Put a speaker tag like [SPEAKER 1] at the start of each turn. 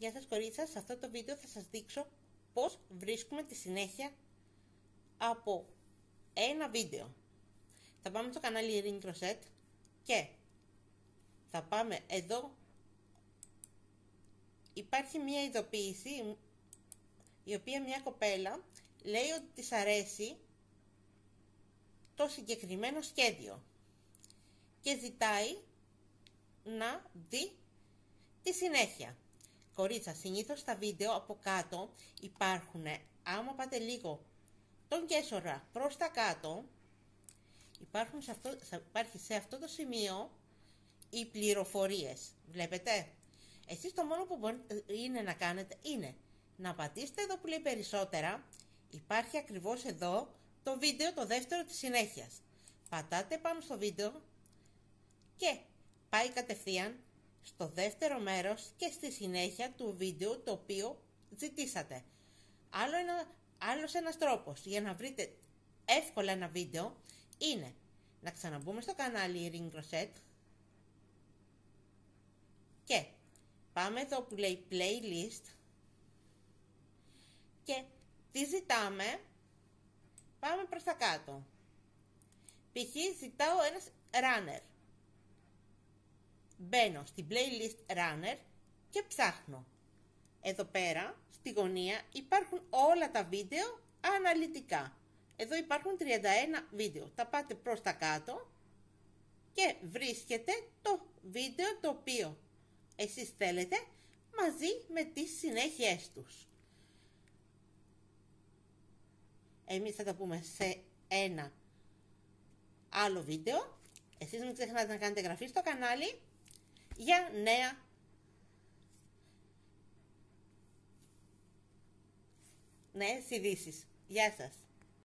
[SPEAKER 1] Γεια σας κορίτσια, σε αυτό το βίντεο θα σας δείξω πώς βρίσκουμε τη συνέχεια από ένα βίντεο. Θα πάμε στο κανάλι Ring Rosette και θα πάμε εδώ. Υπάρχει μια ειδοποίηση η οποία μια κοπέλα λέει ότι της αρέσει το συγκεκριμένο σχέδιο και ζητάει να δει τη συνέχεια. Κορίτσα, συνήθως στα βίντεο από κάτω υπάρχουν, άμα πάτε λίγο τον κέσορα προς τα κάτω, υπάρχουν σε αυτό, υπάρχει σε αυτό το σημείο οι πληροφορίες. Βλέπετε; Εσείς το μόνο που μπορείτε είναι να κάνετε είναι να πατήσετε εδώ που λέει περισσότερα. Υπάρχει ακριβώς εδώ το βίντεο το δεύτερο της συνέχειας. Πατάτε πάνω στο βίντεο και πάει κατευθείαν στο δεύτερο μέρος και στη συνέχεια του βίντεο το οποίο ζητήσατε. Άλλο ένα, άλλος ένας τρόπος για να βρείτε εύκολα ένα βίντεο είναι να ξαναμπούμε στο κανάλι Ring Rosette και πάμε εδώ που λέει playlist και τι ζητάμε πάμε προς τα κάτω. Π.χ. ζητάω ένας runner. Μπαίνω στην playlist runner και ψάχνω. Εδώ πέρα, στη γωνία, υπάρχουν όλα τα βίντεο αναλυτικά. Εδώ υπάρχουν 31 βίντεο. Τα πάτε προς τα κάτω και βρίσκετε το βίντεο το οποίο εσείς θέλετε μαζί με τις συνέχειές τους. Εμείς θα τα πούμε σε ένα άλλο βίντεο. Εσείς μην ξεχνάτε να κάνετε εγγραφή στο κανάλι για νέα νέες ειδήσεις. Γεια σας.